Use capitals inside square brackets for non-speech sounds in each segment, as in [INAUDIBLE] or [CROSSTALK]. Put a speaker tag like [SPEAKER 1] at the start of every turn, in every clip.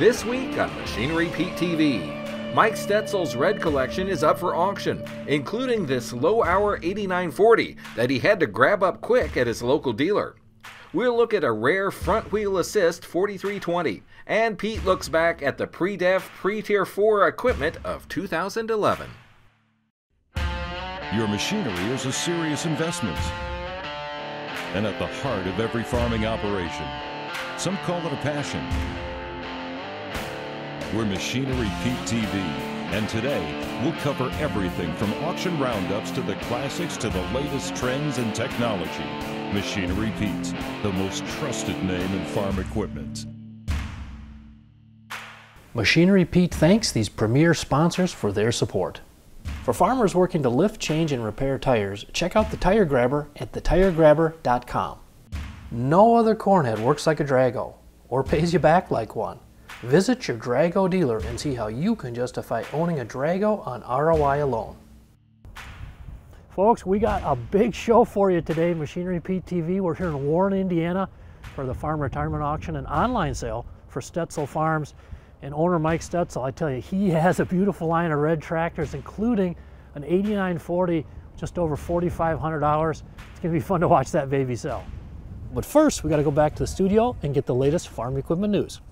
[SPEAKER 1] This week on Machinery Pete TV, Mike Stetzel's red collection is up for auction, including this low hour 8940 that he had to grab up quick at his local dealer. We'll look at a rare front wheel assist 4320, and Pete looks back at the pre def pre tier 4 equipment of 2011.
[SPEAKER 2] Your machinery is a serious investment and at the heart of every farming operation. Some call it a passion. We're Machinery Pete TV, and today we'll cover everything from auction roundups to the classics to the latest trends and technology. Machinery Pete, the most trusted name in farm equipment.
[SPEAKER 3] Machinery Pete thanks these premier sponsors for their support. For farmers working to lift, change, and repair tires, check out the Tire Grabber at thetiregrabber.com. No other cornhead works like a Drago or pays you back like one. Visit your Drago dealer and see how you can justify owning a Drago on ROI alone. Folks, we got a big show for you today, Machinery Pete TV. We're here in Warren, Indiana for the farm retirement auction and online sale for Stetzel Farms. And owner Mike Stetzel, I tell you, he [LAUGHS] has a beautiful line of red tractors, including an 8940, just over $4,500. It's gonna be fun to watch that baby sell. But first, we gotta go back to the studio and get the latest farm equipment news.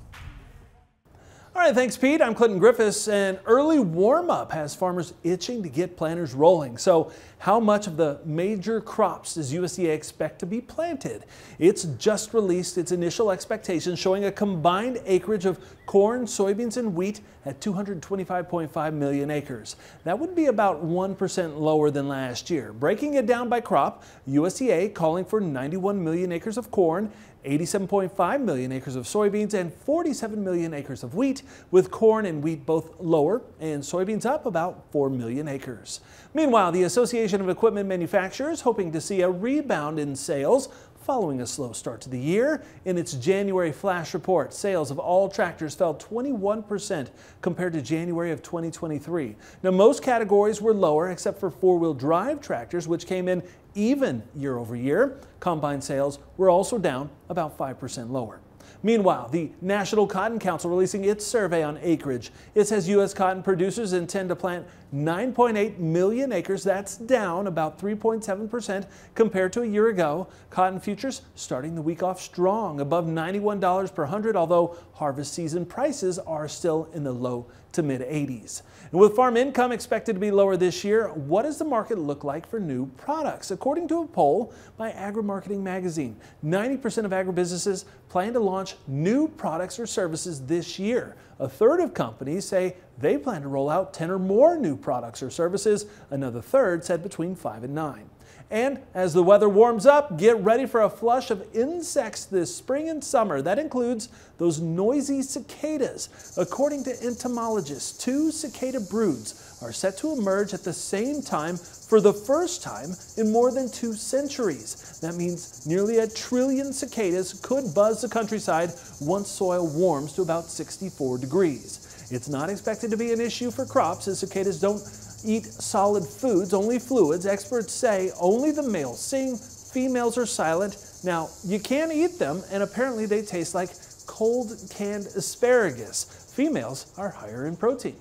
[SPEAKER 4] All right, thanks, Pete. I'm Clinton Griffiths. An early warm up has farmers itching to get planters rolling. So, how much of the major crops does USDA expect to be planted? It's just released its initial expectations, showing a combined acreage of corn, soybeans, and wheat at 225.5 million acres. That would be about 1% lower than last year. Breaking it down by crop, USDA calling for 91 million acres of corn 87.5 million acres of soybeans and 47 million acres of wheat, with corn and wheat both lower and soybeans up about 4 million acres. Meanwhile, the Association of Equipment Manufacturers hoping to see a rebound in sales following a slow start to the year. In its January flash report, sales of all tractors fell 21% compared to January of 2023. Now, most categories were lower except for four-wheel drive tractors, which came in even year over year. Combine sales were also down about 5% lower. Meanwhile, the National Cotton Council releasing its survey on acreage. It says U.S. cotton producers intend to plant 9.8 million acres. That's down about 3.7% compared to a year ago. Cotton futures starting the week off strong, above $91 per hundred, although harvest season prices are still in the low to mid 80s. And with farm income expected to be lower this year, what does the market look like for new products? According to a poll by Agri-Marketing Magazine, 90% of agribusinesses plan to launch new products or services this year. A third of companies say they plan to roll out 10 or more new products or services. Another third said between 5 and 9. And as the weather warms up, get ready for a flush of insects this spring and summer. That includes those noisy cicadas. According to entomologists, two cicada broods are set to emerge at the same time for the first time in more than two centuries. That means nearly a trillion cicadas could buzz the countryside once soil warms to about 64 degrees. It's not expected to be an issue for crops as cicadas don't eat solid foods, only fluids. Experts say only the males sing, females are silent. Now, you can eat them, and apparently they taste like cold canned asparagus. Females are higher in protein.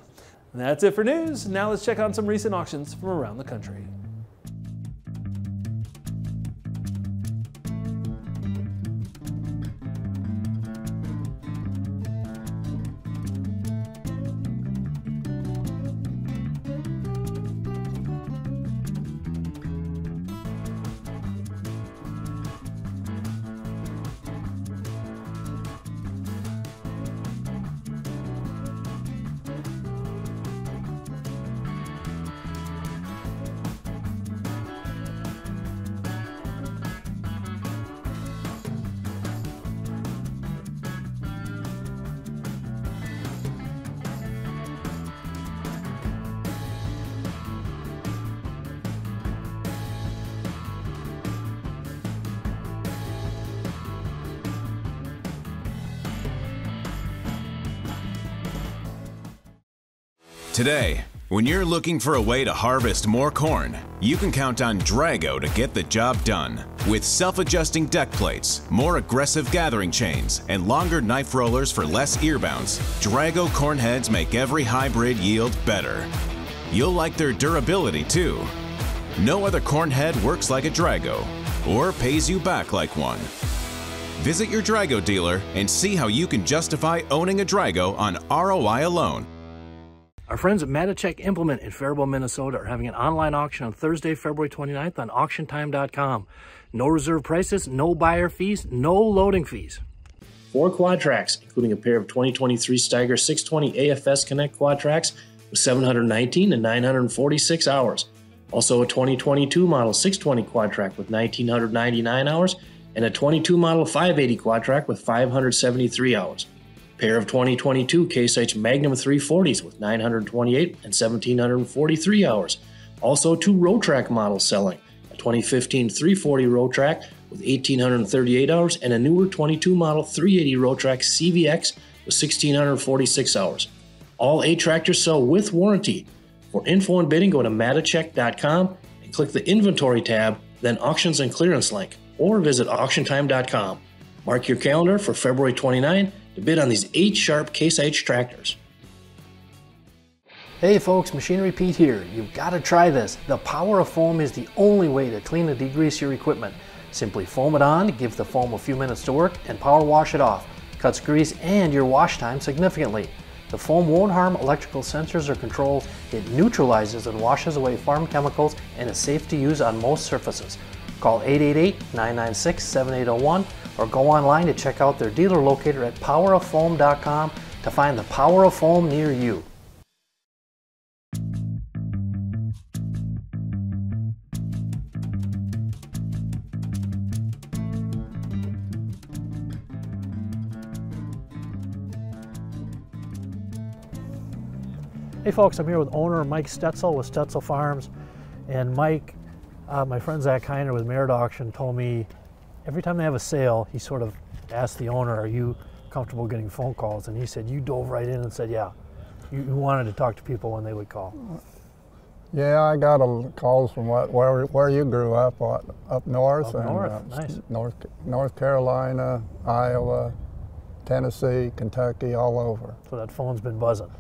[SPEAKER 4] That's it for news. Now let's check on some recent auctions from around the country.
[SPEAKER 5] Today, When you're looking for a way to harvest more corn, you can count on Drago to get the job done. With self adjusting deck plates, more aggressive gathering chains, and longer knife rollers for less ear bounce, Drago corn heads make every hybrid yield better. You'll like their durability too. No other corn head works like a Drago or pays you back like one. Visit your Drago dealer and see how you can justify owning a Drago on ROI alone.
[SPEAKER 3] Our friends at Matejcek Implement in Faribault, Minnesota are having an online auction on Thursday, February 29th on auctiontime.com. No reserve prices, no buyer fees, no loading fees.
[SPEAKER 6] Four quad tracks, including a pair of 2023 Steiger 620 AFS Connect quad tracks with 719 and 946 hours. Also, a 2022 model 620 quad track with 1999 hours and a 22 model 580 quad track with 573 hours pair of 2022 Case IH Magnum 340s with 928 and 1743 hours. Also, two Rowtrac models selling a 2015 340 Rowtrac with 1838 hours and a newer 22 model 380 Rowtrac CVX with 1646 hours. All eight tractors sell with warranty. For info and bidding, go to matejcek.com and click the inventory tab, then auctions and clearance link, or visit auctiontime.com. Mark your calendar for February 29 to bid on these 8 sharp Case IH tractors.
[SPEAKER 3] Hey folks, Machinery Pete here. You've got to try this. The power of foam is the only way to clean and degrease your equipment. Simply foam it on, give the foam a few minutes to work, and power wash it off. Cuts grease and your wash time significantly. The foam won't harm electrical sensors or controls. It neutralizes and washes away farm chemicals and is safe to use on most surfaces. Call 888-996-7801 or go online to check out their dealer locator at poweroffoam.com to find the power of foam near you. Hey folks, I'm here with owner Mike Stetzel with Stetzel Farms. And Mike, uh, my friend Zach Heiner with Merit Auction told me every time they have a sale, he sort of asked the owner, "Are you comfortable getting phone calls?" And he said, "You dove right in and said, yeah." You, you wanted to talk to people when they would call.
[SPEAKER 7] Yeah, I got a, calls from what, where where you grew up, what, up north,
[SPEAKER 3] Up
[SPEAKER 7] and
[SPEAKER 3] north,
[SPEAKER 7] uh,
[SPEAKER 3] nice.
[SPEAKER 7] North North Carolina, Iowa, Tennessee, Kentucky, all over.
[SPEAKER 3] So that phone's been buzzing.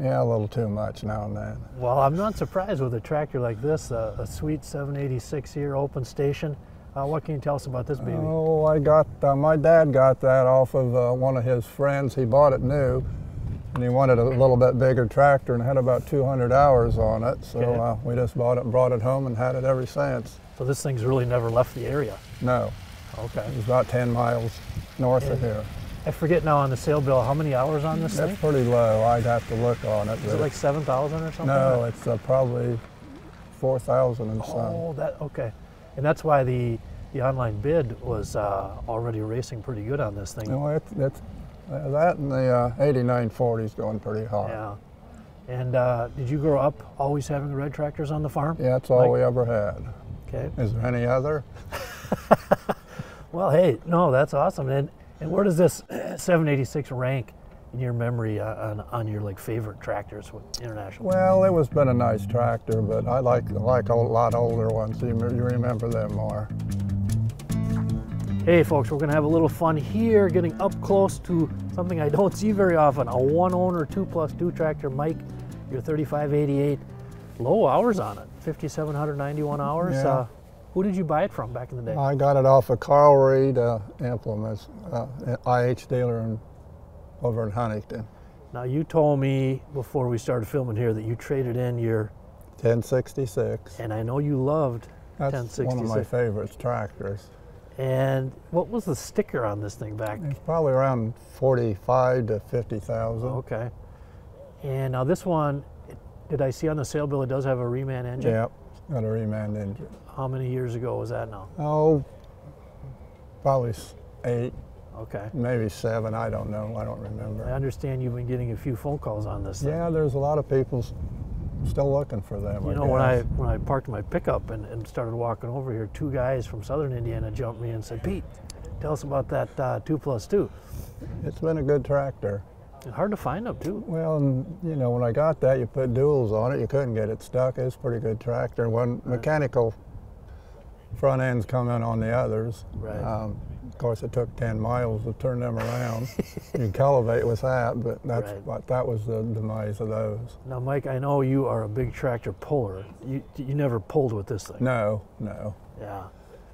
[SPEAKER 7] Yeah, a little too much now and then.
[SPEAKER 3] Well, I'm not surprised with a tractor like this, a, a sweet 786 here open station. Uh, what can you tell us about this baby?
[SPEAKER 7] Oh, I got uh, my dad got that off of uh, one of his friends. He bought it new, and he wanted a little bit bigger tractor and had about 200 hours on it. So
[SPEAKER 3] Okay.
[SPEAKER 7] uh, we just bought it and brought it home and had it ever since.
[SPEAKER 3] So this thing's really never left the area.
[SPEAKER 7] No,
[SPEAKER 3] Okay.
[SPEAKER 7] it's about 10 miles north of here.
[SPEAKER 3] I forget now on the sale bill how many hours on this
[SPEAKER 7] That's
[SPEAKER 3] thing?
[SPEAKER 7] pretty low. I'd have to look on it.
[SPEAKER 3] Is it like 7,000 or something?
[SPEAKER 7] no, it's uh, probably 4,000 and some.
[SPEAKER 3] Oh, that okay. And that's why the the online bid was uh, already racing pretty good on this thing.
[SPEAKER 7] No, it's, it's uh, that and the uh, 8940 is going pretty hard.
[SPEAKER 3] Yeah. And uh, did you grow up always having red tractors on the farm?
[SPEAKER 7] Yeah, that's all
[SPEAKER 3] Like-
[SPEAKER 7] we ever had.
[SPEAKER 3] Okay.
[SPEAKER 7] Is there any other? [LAUGHS]
[SPEAKER 3] Well, hey, no, that's awesome. And and where does this [CLEARS THROAT] 786 rank your memory uh, on, on your like favorite tractors with international?
[SPEAKER 7] Well, it was been a nice tractor, but I like like a lot older ones. You, you remember them more.
[SPEAKER 3] Hey, folks, we're gonna have a little fun here, getting up close to something I don't see very often: a one-owner two plus two tractor. Mike, your 3588, low hours on it, 5,791 hours.
[SPEAKER 7] Yeah.
[SPEAKER 3] Uh, who did you buy it from back in the day?
[SPEAKER 7] I got it off of Carl Reed uh, Implements, uh, IH dealer in, over in Huntington.
[SPEAKER 3] Now, you told me before we started filming here that you traded in your,
[SPEAKER 7] 1066.
[SPEAKER 3] and I know you loved
[SPEAKER 7] That's
[SPEAKER 3] 1066.
[SPEAKER 7] one of my favorite tractors.
[SPEAKER 3] And what was the sticker on this thing back?
[SPEAKER 7] It's probably around 45 to 50,000.
[SPEAKER 3] Okay. And now this one, did I see on the sale bill it does have a reman engine?
[SPEAKER 7] Yep, it's got a reman engine.
[SPEAKER 3] How many years ago was that now?
[SPEAKER 7] Oh, probably eight,
[SPEAKER 3] Okay.
[SPEAKER 7] maybe seven. I don't know. I don't remember.
[SPEAKER 3] I understand you've been getting a few phone calls on this. thing.
[SPEAKER 7] Yeah, there's a lot of people still looking for them.
[SPEAKER 3] You know, when I when I parked my pickup and, and started walking over here, two guys from Southern Indiana jumped me and said, "Pete, tell us about that uh, two plus two.
[SPEAKER 7] It's been a good tractor.
[SPEAKER 3] And hard to find them too.
[SPEAKER 7] Well, and, you know, when I got that, you put duals on it. You couldn't get it stuck. It's a pretty good tractor. One mechanical front ends come in on the others.
[SPEAKER 3] Right.
[SPEAKER 7] Um, course, it took 10 miles to turn them around. you can [LAUGHS] cultivate with that, but that's
[SPEAKER 3] Right.
[SPEAKER 7] what that was the demise of those.
[SPEAKER 3] Now, Mike, I know you are a big tractor puller. You, you never pulled with this thing.
[SPEAKER 7] No, no.
[SPEAKER 3] Yeah.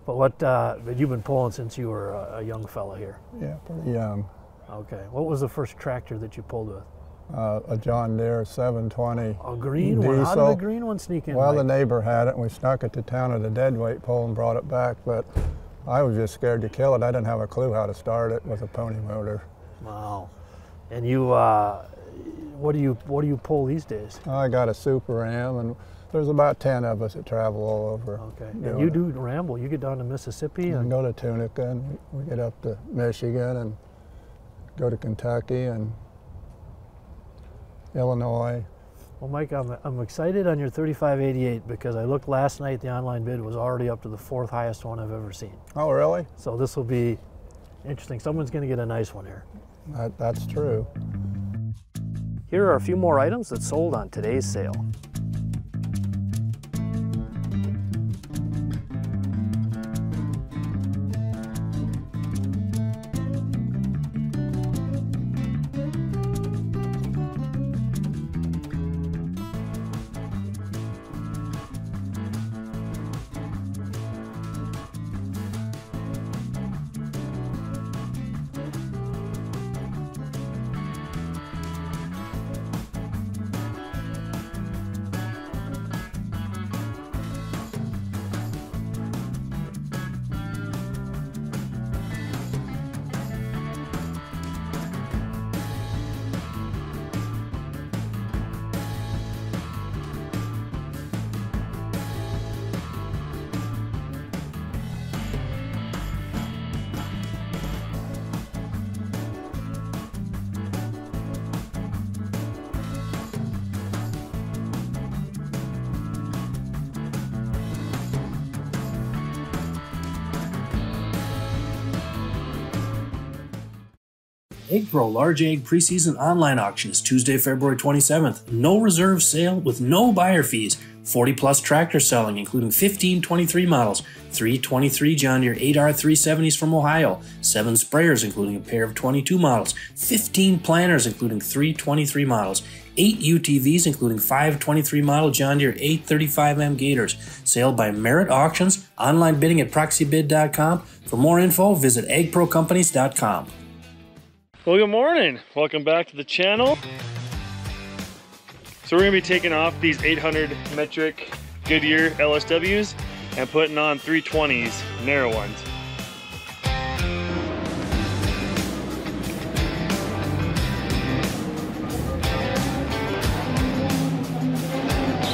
[SPEAKER 3] But what? Uh, but you've been pulling since you were a, a young fella here.
[SPEAKER 7] Yeah, pretty young.
[SPEAKER 3] Okay. What was the first tractor that you pulled with?
[SPEAKER 7] Uh, a John Deere 720.
[SPEAKER 3] A green one. How did
[SPEAKER 7] Diesel.
[SPEAKER 3] the green one sneak in?
[SPEAKER 7] Well, the neighbor had it, and we snuck it to town at a deadweight pole and brought it back. But I was just scared to kill it. I didn't have a clue how to start it with a pony motor.
[SPEAKER 3] Wow. And you, uh, what do you what do you pull these days?
[SPEAKER 7] I got a Super Ram, and there's about 10 of us that travel all over.
[SPEAKER 3] Okay. And you
[SPEAKER 7] it.
[SPEAKER 3] do ramble. You get down to Mississippi
[SPEAKER 7] And
[SPEAKER 3] and
[SPEAKER 7] go to Tunica, and we, we get up to Michigan, and go to Kentucky, and Illinois.
[SPEAKER 3] Well, Mike, I'm, I'm excited on your 3588 because I looked last night. The online bid was already up to the fourth highest one I've ever seen.
[SPEAKER 7] Oh, really?
[SPEAKER 3] So this will be interesting. Someone's going to get a nice one here.
[SPEAKER 7] That, that's true.
[SPEAKER 3] Here are a few more items that sold on today's sale.
[SPEAKER 6] Ag-Pro Large Egg Preseason Online Auction is Tuesday, February 27th. No reserve sale with no buyer fees. 40 plus tractor selling, including 15 23 models, 323 John Deere 8R 370s from Ohio, 7 sprayers, including a pair of 22 models, 15 planters, including 323 models, 8 UTVs, including 5 23 model John Deere 835M Gators. Sale by Merit Auctions, online bidding at proxibid.com. For more info, visit agprocompanies.com.
[SPEAKER 8] Well, good morning. Welcome back to the channel. So we're gonna be taking off these 800 metric Goodyear LSWs and putting on 320s, narrow ones.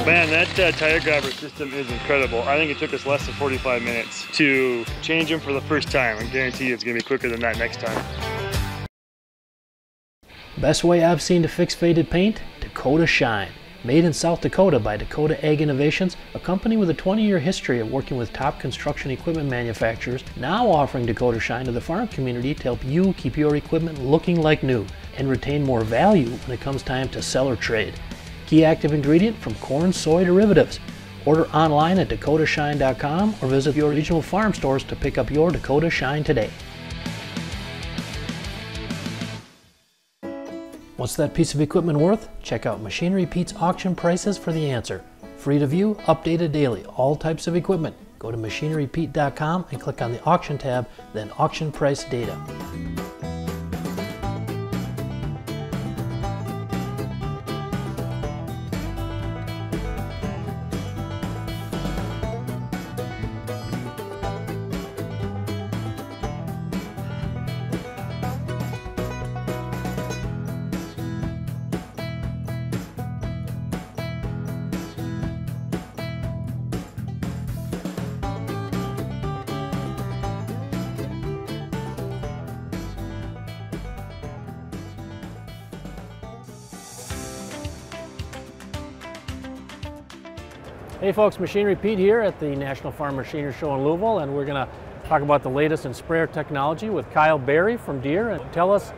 [SPEAKER 8] Man, that uh, tire grabber system is incredible. I think it took us less than 45 minutes to change them for the first time. I guarantee you it's gonna be quicker than that next time.
[SPEAKER 3] Best way I've seen to fix faded paint? Dakota Shine. Made in South Dakota by Dakota Ag Innovations, a company with a 20 year history of working with top construction equipment manufacturers, now offering Dakota Shine to the farm community to help you keep your equipment looking like new and retain more value when it comes time to sell or trade. Key active ingredient from corn soy derivatives. Order online at dakotashine.com or visit your regional farm stores to pick up your Dakota Shine today. What's that piece of equipment worth? Check out Machinery Pete's auction prices for the answer. Free to view, updated daily, all types of equipment. Go to machinerypete.com and click on the auction tab, then auction price data. Hey folks, Machinery Pete here at the National Farm Machinery Show in Louisville, and we're going to talk about the latest in sprayer technology with Kyle Berry from Deere. And tell us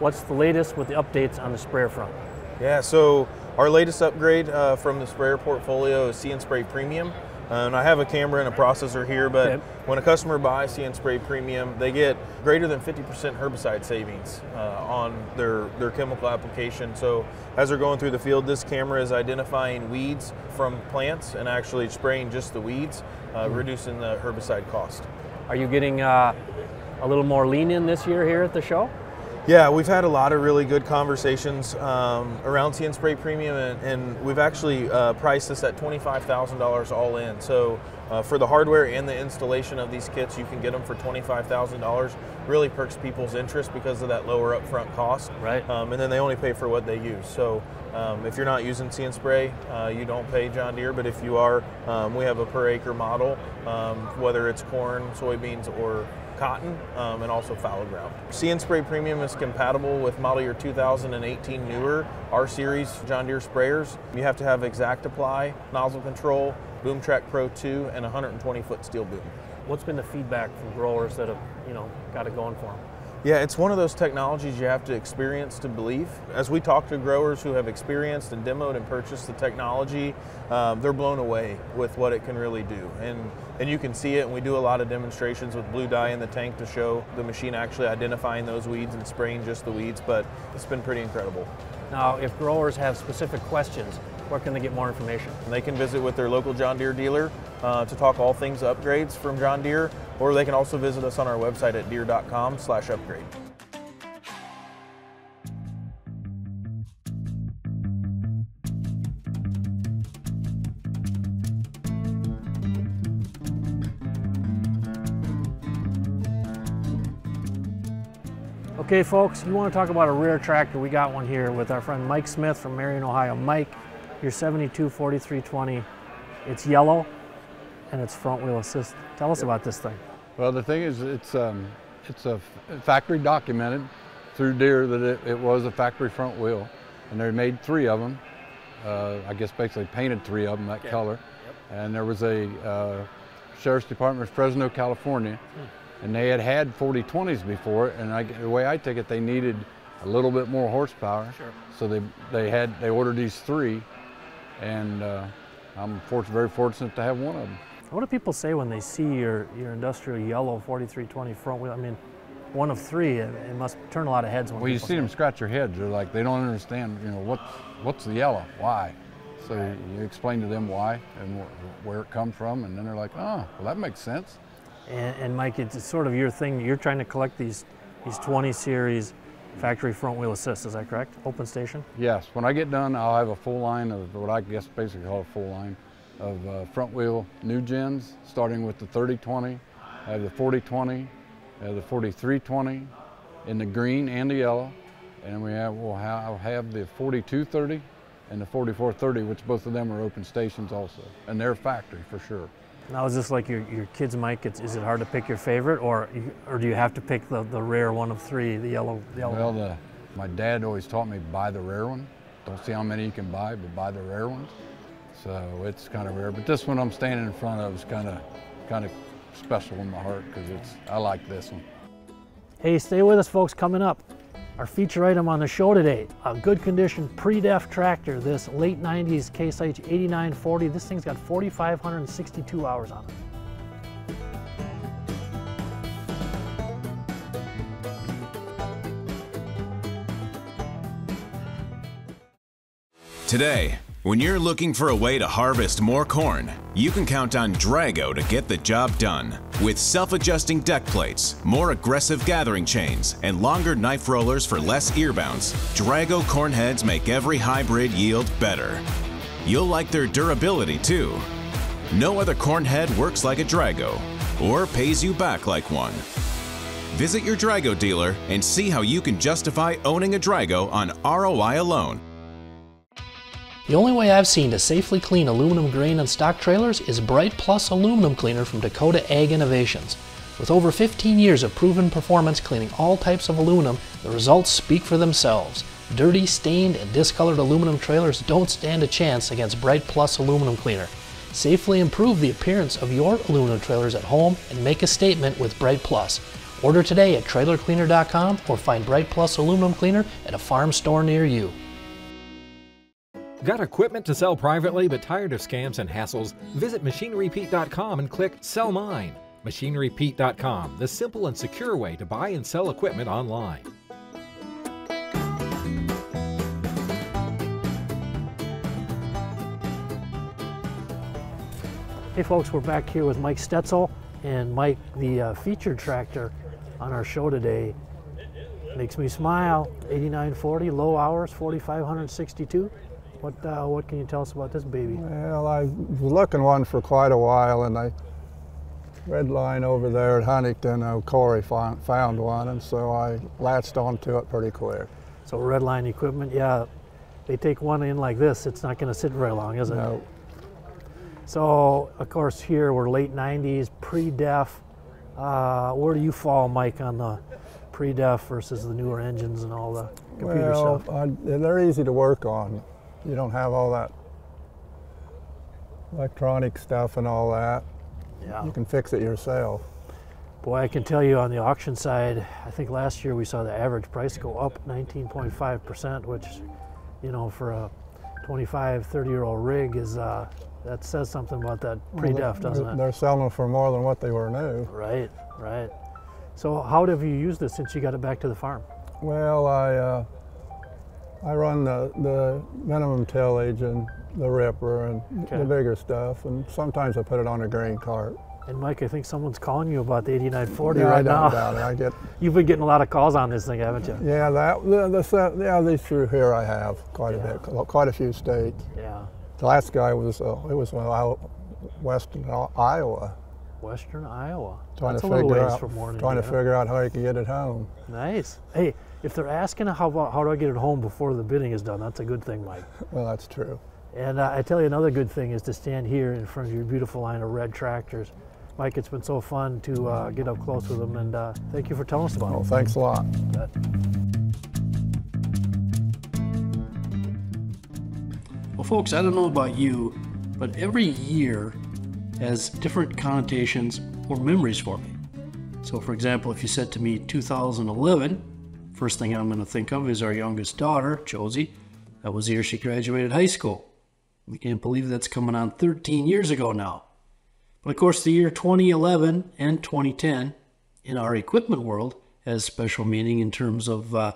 [SPEAKER 3] what's the latest with the updates on the sprayer front?
[SPEAKER 9] Yeah, so our latest upgrade uh, from the sprayer portfolio is See & Spray Premium. And I have a camera and a processor here, but
[SPEAKER 3] Okay.
[SPEAKER 9] when a customer buys See & Spray Premium, they get greater than 50% herbicide savings uh, on their, their chemical application. So as they're going through the field, this camera is identifying weeds from plants and actually spraying just the weeds, uh, reducing the herbicide cost.
[SPEAKER 3] Are you getting uh, a little more lean in this year here at the show?
[SPEAKER 9] Yeah, we've had a lot of really good conversations um, around See & Spray Premium, and, and we've actually uh, priced this at $25,000 all in. So uh, for the hardware and the installation of these kits, you can get them for $25,000. Really perks people's interest because of that lower upfront cost.
[SPEAKER 3] Right.
[SPEAKER 9] Um, and then they only pay for what they use. So um, if you're not using See & Spray, uh, you don't pay John Deere. But if you are, um, we have a per acre model, um, whether it's corn, soybeans, or cotton, um, and also fallow ground. See & Spray Premium is compatible with model year 2018 newer R Series John Deere sprayers. You have to have exact apply, nozzle control, BoomTrac Pro 2, and 120 foot steel boom.
[SPEAKER 3] What's been the feedback from growers that have, you know, got it going for them?
[SPEAKER 9] Yeah, it's one of those technologies you have to experience to believe. As we talk to growers who have experienced and demoed and purchased the technology, um, they're blown away with what it can really do. And and you can see it. And we do a lot of demonstrations with blue dye in the tank to show the machine actually identifying those weeds and spraying just the weeds. But it's been pretty incredible.
[SPEAKER 3] Now, if growers have specific questions, where can they get more information?
[SPEAKER 9] And they can visit with their local John Deere dealer uh, to talk all things upgrades from John Deere, or they can also visit us on our website at deere.com/upgrade.
[SPEAKER 3] Okay, folks, you want to talk about a rare tractor? We got one here with our friend Mike Smith from Marion, Ohio. Mike, your 72 4320. It's yellow and it's front wheel assist. Tell us about this thing.
[SPEAKER 10] Well, the thing is, it's um, it's a f- factory documented through Deere that it, it was a factory front wheel, and they made three of them. Uh, I guess basically painted three of them that color, and there was a uh, sheriff's department of Fresno, California, and they had had 4020s before, and I, the way I take it, they needed a little bit more horsepower.
[SPEAKER 3] Sure.
[SPEAKER 10] So they they had they ordered these three, and uh, I'm for, very fortunate to have one of them.
[SPEAKER 3] What do people say when they see your, your industrial yellow 4320 front wheel? I mean, one of three, it, it must turn a lot of heads when
[SPEAKER 10] Well, you see
[SPEAKER 3] say
[SPEAKER 10] them scratch their heads. They're like, they don't understand, you know, what's, what's the yellow? Why? So you explain to them why and wh- where it comes from, and then they're like, oh, well, that makes sense.
[SPEAKER 3] And, and Mike, it's sort of your thing. You're trying to collect these these 20 series factory front wheel assist. Is that correct? Open station.
[SPEAKER 10] Yes, when I get done, I'll have a full line of what I guess basically call a full line of uh, front wheel new gens, starting with the 3020, I have the 4020, I have the 4320 in the green and the yellow, and we have, we'll have, have the 4230 and the 4430, which both of them are open stations also, and they're factory for sure.
[SPEAKER 3] Now, is this like your, your kids' Mike? It's, is it hard to pick your favorite, or you, or do you have to pick the, the rare one of three, the yellow? The yellow
[SPEAKER 10] Well, the, my dad always taught me buy the rare one. Don't see how many you can buy, but buy the rare ones. So it's kind of rare. But this one I'm standing in front of is kind of kind of special in my heart because it's I like this one.
[SPEAKER 3] Hey, stay with us, folks. Coming up, our feature item on the show today: a good condition pre-def tractor. This late '90s Case IH 8940. This thing's got 4,562 hours on it.
[SPEAKER 5] Today, when you're looking for a way to harvest more corn, you can count on Drago to get the job done. With self adjusting deck plates, more aggressive gathering chains, and longer knife rollers for less ear bounce, Drago corn heads make every hybrid yield better. You'll like their durability too. No other corn head works like a Drago or pays you back like one. Visit your Drago dealer and see how you can justify owning a Drago on ROI alone.
[SPEAKER 11] The only way I've seen to safely clean aluminum grain and stock trailers is Bright Plus aluminum cleaner from Dakota Ag Innovations. With over 15 years of proven performance cleaning all types of aluminum, the results speak for themselves. Dirty, stained, and discolored aluminum trailers don't stand a chance against Bright Plus aluminum cleaner. Safely improve the appearance of your aluminum trailers at home and make a statement with Bright Plus.
[SPEAKER 3] Order today at trailercleaner.com or find Bright Plus aluminum cleaner at a farm store near you.
[SPEAKER 12] Got equipment to sell privately but tired of scams and hassles? Visit MachineryPete.com and click Sell Mine. MachineryPete.com, the simple and secure way to buy and sell equipment online.
[SPEAKER 13] Hey folks, we're back here with Mike Stetzel and Mike, the uh, featured tractor on our show today. Makes me smile. 8940, low hours, 4562. What uh, what can you tell us about this baby?
[SPEAKER 7] Well, I was looking one for quite a while, and I red line over there at Huntington, uh, Corey found, found one, and so I latched onto it pretty quick.
[SPEAKER 13] So red line equipment, yeah, they take one in like this, it's not going to sit very long, is it?
[SPEAKER 7] No.
[SPEAKER 13] So, of course, here we're late 90s, pre-def. Uh, where do you fall, Mike, on the pre-def versus the newer engines and all the computer
[SPEAKER 7] well,
[SPEAKER 13] stuff?
[SPEAKER 7] I, they're easy to work on. You don't have all that electronic stuff and all that.
[SPEAKER 13] Yeah.
[SPEAKER 7] You can fix it yourself.
[SPEAKER 13] Boy, I can tell you on the auction side, I think last year we saw the average price go up 19.5%, which, you know, for a 25, 30 year old rig is, uh, that says something about that pre-def,
[SPEAKER 7] Well,
[SPEAKER 13] doesn't
[SPEAKER 7] they're,
[SPEAKER 13] it?
[SPEAKER 7] They're selling for more than what they were new.
[SPEAKER 13] Right, right. So how have you used this since you got it back to the farm?
[SPEAKER 7] Well, I uh, I run the, the minimum tillage and the ripper and
[SPEAKER 13] Okay.
[SPEAKER 7] the bigger stuff, and sometimes I put it on a grain cart.
[SPEAKER 13] And Mike, I think someone's calling you about the 8940
[SPEAKER 7] Yeah, I
[SPEAKER 13] right
[SPEAKER 7] don't
[SPEAKER 13] now.
[SPEAKER 7] doubt it. I get [LAUGHS]
[SPEAKER 13] You've been getting a lot of calls on this thing, haven't you?
[SPEAKER 7] yeah that the, the yeah these through here I have quite
[SPEAKER 13] Yeah.
[SPEAKER 7] a bit, quite a few states.
[SPEAKER 13] Yeah.
[SPEAKER 7] The last guy was uh, it was western Iowa,
[SPEAKER 13] Western Iowa.
[SPEAKER 7] trying
[SPEAKER 13] That's
[SPEAKER 7] to figure out trying to figure out how you can get it home.
[SPEAKER 13] Nice. Hey, if they're asking how how do I get it home before the bidding is done, that's a good thing, Mike. [LAUGHS]
[SPEAKER 7] Well, that's true.
[SPEAKER 13] And uh, I tell you another good thing is to stand here in front of your beautiful line of red tractors. Mike, it's been so fun to uh, get up close with them, and uh, thank you for telling us about
[SPEAKER 7] Well,
[SPEAKER 13] them.
[SPEAKER 7] thanks a lot.
[SPEAKER 13] Bet.
[SPEAKER 3] Well, folks, I don't know about you, but every year has different connotations or memories for me. So, for example, if you said to me 2011, first thing I'm going to think of is our youngest daughter, Josie. That was the year she graduated high school. We can't believe that's coming on 13 years ago now. But of course, the year 2011 and 2010 in our equipment world has special meaning in terms of uh,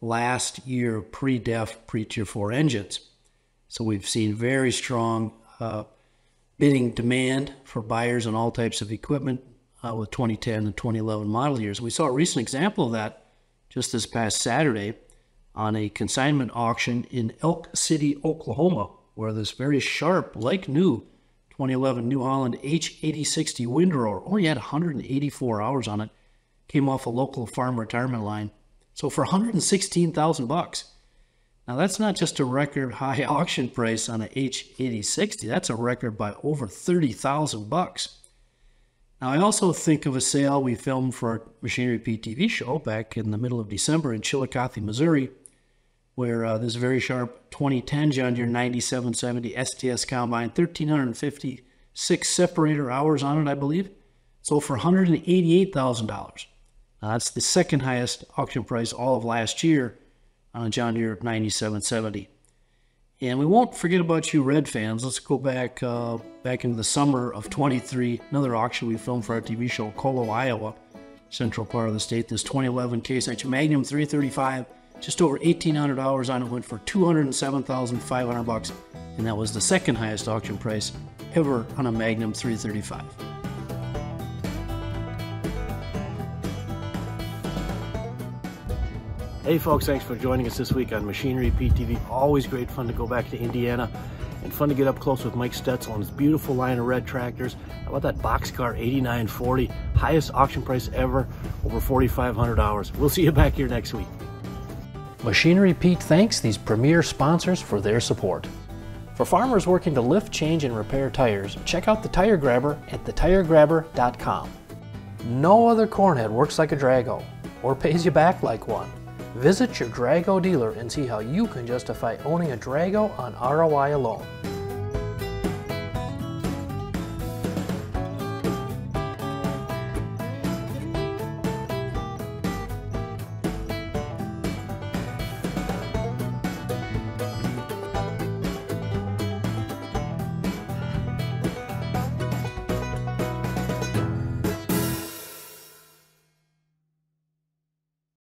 [SPEAKER 3] last year pre-def, pre-tier 4 engines. So we've seen very strong uh, bidding demand for buyers on all types of equipment uh, with 2010 and 2011 model years. We saw a recent example of that just this past Saturday on a consignment auction in Elk City, Oklahoma, where this very sharp, like new 2011 New Holland H8060 windrower only had 184 hours on it, came off a local farm retirement line. So for 116,000 bucks. Now that's not just a record high [LAUGHS] auction price on a H8060. That's a record by over 30,000 bucks. Now I also think of a sale we filmed for our Machinery Pete TV show back in the middle of December in Chillicothe, Missouri, where uh, this very sharp 2010 John Deere 9770 STS combine, 1,356 separator hours on it, I believe, sold for $188,000. Now that's the second highest auction price all of last year on a John Deere 9770. And we won't forget about you Red fans. Let's go back uh, back into the summer of 23. Another auction we filmed for our TV show, Colo, Iowa, central part of the state. This 2011 Case IH Magnum 335, just over $1,800 on it, went for 207,500 bucks, and that was the second highest auction price ever on a Magnum 335.
[SPEAKER 6] Hey folks, thanks for joining us this week on Machinery Pete TV. Always great fun to go back to Indiana and fun to get up close with Mike Stetzel and his beautiful line of red tractors. How about that boxcar 8940? Highest auction price ever, over $4,500. We'll see you back here next week.
[SPEAKER 3] Machinery Pete thanks these premier sponsors for their support. For farmers working to lift, change, and repair tires, check out the Tire Grabber at thetiregrabber.com. No other cornhead works like a Drago or pays you back like one. Visit your Drago dealer and see how you can justify owning a Drago on ROI alone.